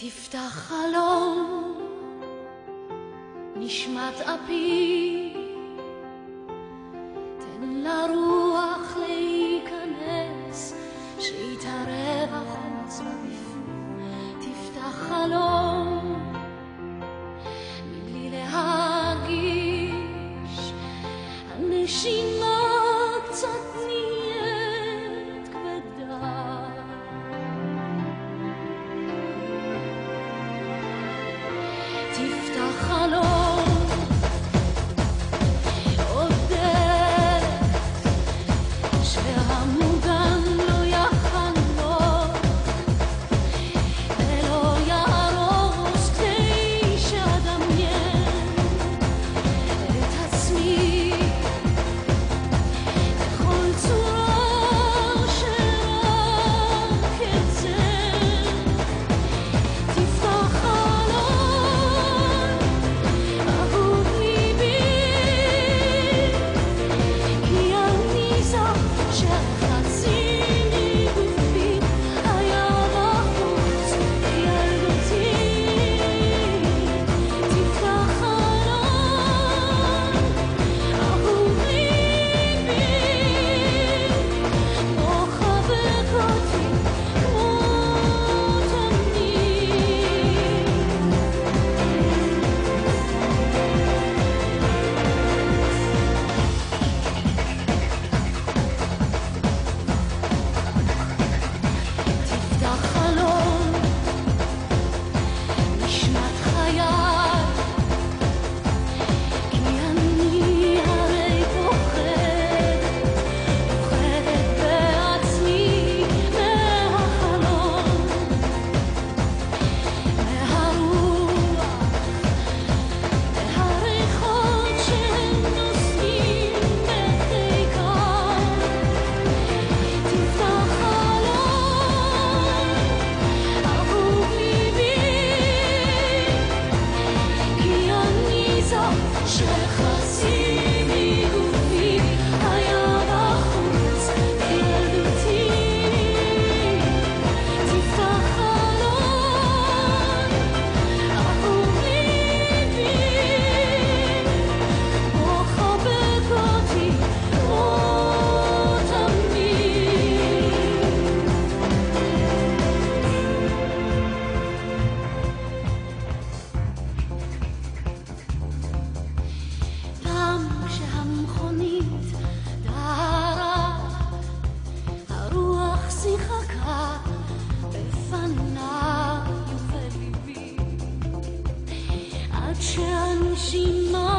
תפתח חלום, נשמת אפי, תן לרוח להיכנס, שיתערב החוץ בפנים. תפתח חלום, מבלי להגיש, הנשימה קצת נהיה. 是？心吗？